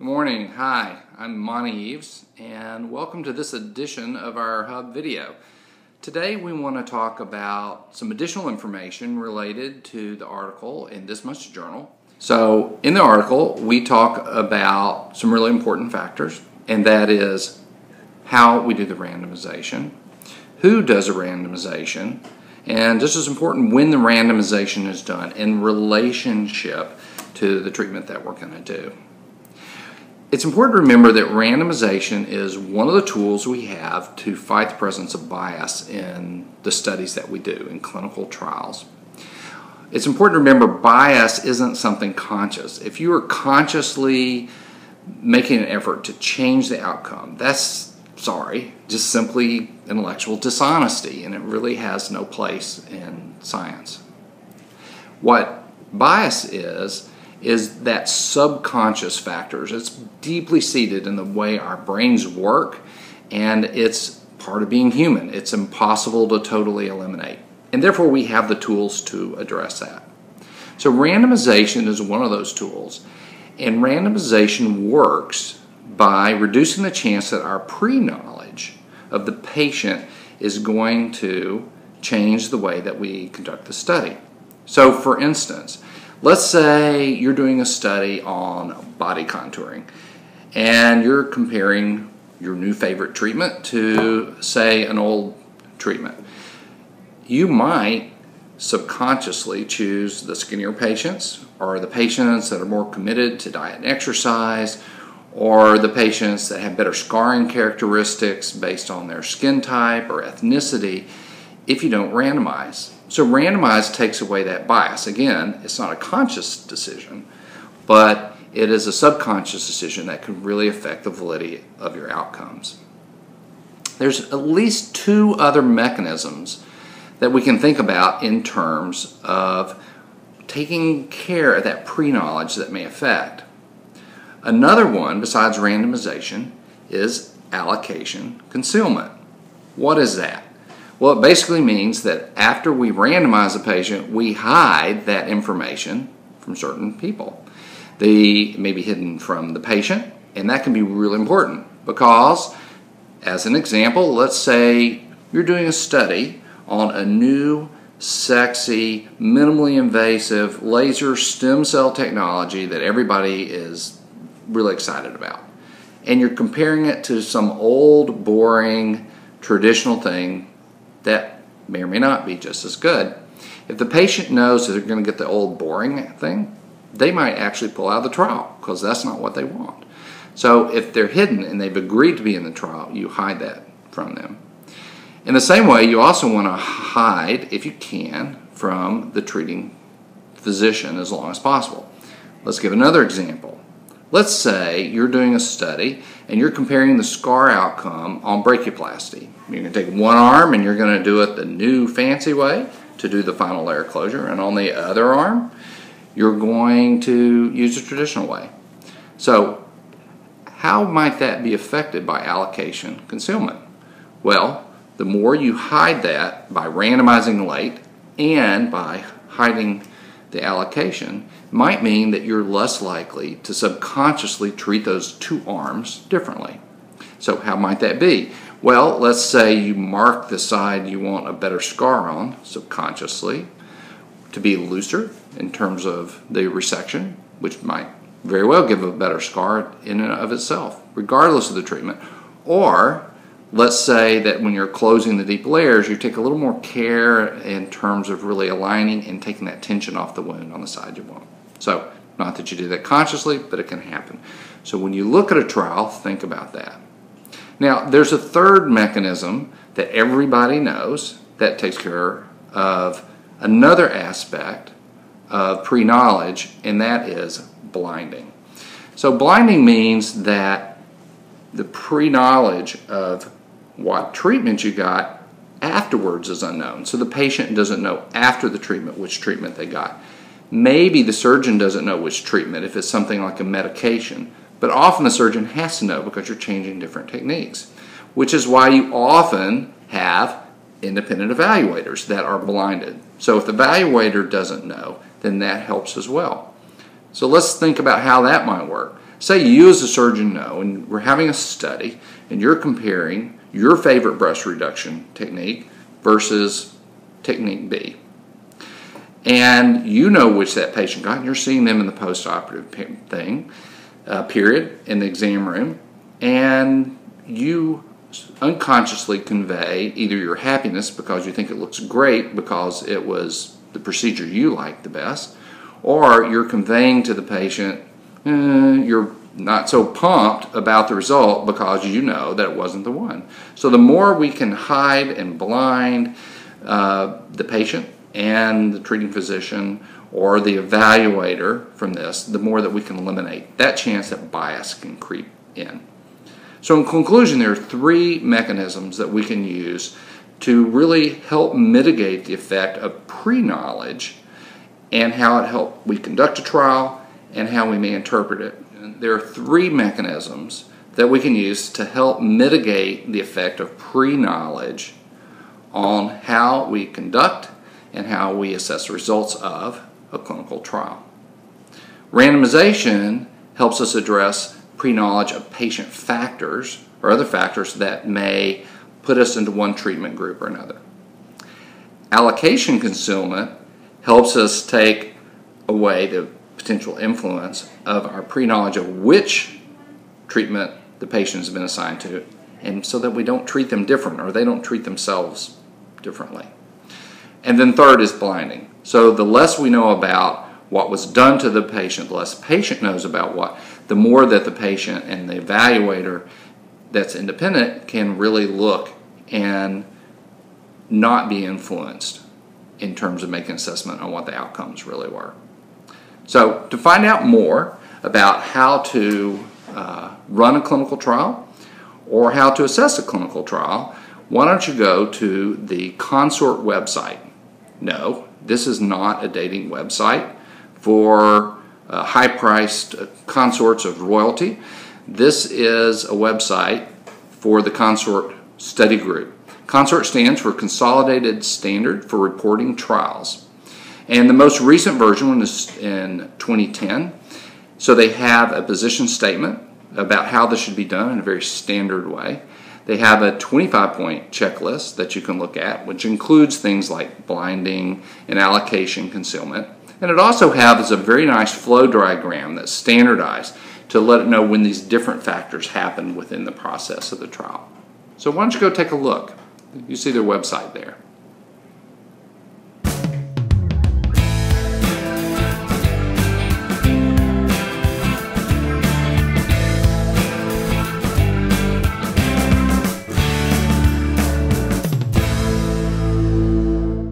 morning. Hi, I'm Monte Eaves, and welcome to this edition of our Hub video. Today we want to talk about some additional information related to the article in this month's journal. So, in the article, we talk about some really important factors, and that is how we do the randomization, who does a randomization, and just as important, when the randomization is done in relationship to the treatment that we're going to do. It's important to remember that randomization is one of the tools we have to fight the presence of bias in the studies that we do in clinical trials. It's important to remember bias isn't something conscious. If you are consciously making an effort to change the outcome, that's sorry, just simply intellectual dishonesty, and it really has no place in science. What bias is, is that subconscious factors. It's deeply seated in the way our brains work, and it's part of being human. It's impossible to totally eliminate. And therefore, we have the tools to address that. So, randomization is one of those tools. And randomization works by reducing the chance that our pre knowledge of the patient is going to change the way that we conduct the study. So, for instance, Let's say you're doing a study on body contouring and you're comparing your new favorite treatment to, say, an old treatment. You might subconsciously choose the skinnier patients or the patients that are more committed to diet and exercise or the patients that have better scarring characteristics based on their skin type or ethnicity if you don't randomize. So randomize takes away that bias. Again, it's not a conscious decision, but it is a subconscious decision that can really affect the validity of your outcomes. There's at least two other mechanisms that we can think about in terms of taking care of that pre-knowledge that may affect. Another one, besides randomization, is allocation concealment. What is that? Well, it basically means that after we randomize a patient, we hide that information from certain people. They may be hidden from the patient, and that can be really important because, as an example, let's say you're doing a study on a new, sexy, minimally invasive laser stem cell technology that everybody is really excited about. And you're comparing it to some old, boring, traditional thing that may or may not be just as good. If the patient knows that they're going to get the old boring thing, they might actually pull out of the trial because that's not what they want. So if they're hidden and they've agreed to be in the trial, you hide that from them. In the same way, you also want to hide, if you can, from the treating physician as long as possible. Let's give another example. Let's say you're doing a study and you're comparing the scar outcome on brachioplasty. You're going to take one arm and you're going to do it the new fancy way to do the final layer closure, and on the other arm, you're going to use the traditional way. So, how might that be affected by allocation concealment? Well, the more you hide that by randomizing late and by hiding the allocation might mean that you're less likely to subconsciously treat those two arms differently. So, how might that be? Well, let's say you mark the side you want a better scar on subconsciously to be looser in terms of the resection, which might very well give a better scar in and of itself, regardless of the treatment. Or let's say that when you're closing the deep layers, you take a little more care in terms of really aligning and taking that tension off the wound on the side you want. So, not that you do that consciously, but it can happen. So, when you look at a trial, think about that. Now, there's a third mechanism that everybody knows that takes care of another aspect of pre knowledge, and that is blinding. So, blinding means that the pre knowledge of what treatment you got afterwards is unknown. So the patient doesn't know after the treatment which treatment they got. Maybe the surgeon doesn't know which treatment if it's something like a medication, but often the surgeon has to know because you're changing different techniques, which is why you often have independent evaluators that are blinded. So if the evaluator doesn't know, then that helps as well. So let's think about how that might work. Say you as a surgeon know, and we're having a study, and you're comparing your favorite breast reduction technique versus technique B. And you know which that patient got, and you're seeing them in the post-operative thing, uh, period, in the exam room, and you unconsciously convey either your happiness because you think it looks great because it was the procedure you like the best, or you're conveying to the patient eh, you're not so pumped about the result because you know that it wasn't the one. So the more we can hide and blind uh, the patient and the treating physician or the evaluator from this, the more that we can eliminate that chance that bias can creep in. So in conclusion, there are three mechanisms that we can use to really help mitigate the effect of pre-knowledge and how it help we conduct a trial and how we may interpret it. There are three mechanisms that we can use to help mitigate the effect of pre-knowledge on how we conduct and how we assess the results of a clinical trial. Randomization helps us address pre-knowledge of patient factors or other factors that may put us into one treatment group or another. Allocation concealment helps us take away the potential influence of our pre-knowledge of which treatment the patient has been assigned to and so that we don't treat them different or they don't treat themselves differently. And then third is blinding. So the less we know about what was done to the patient, the less the patient knows about what, the more that the patient and the evaluator that's independent can really look and not be influenced in terms of making assessment on what the outcomes really were. So to find out more about how to uh, run a clinical trial or how to assess a clinical trial, why don't you go to the Consort website? No, this is not a dating website for uh, high-priced uh, consorts of royalty. This is a website for the Consort Study Group. Consort stands for Consolidated Standard for Reporting Trials. And the most recent version was in 2010. So they have a position statement about how this should be done in a very standard way. They have a 25 point checklist that you can look at, which includes things like blinding and allocation concealment. And it also has a very nice flow diagram that's standardized to let it know when these different factors happen within the process of the trial. So why don't you go take a look? You see their website there.